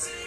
City.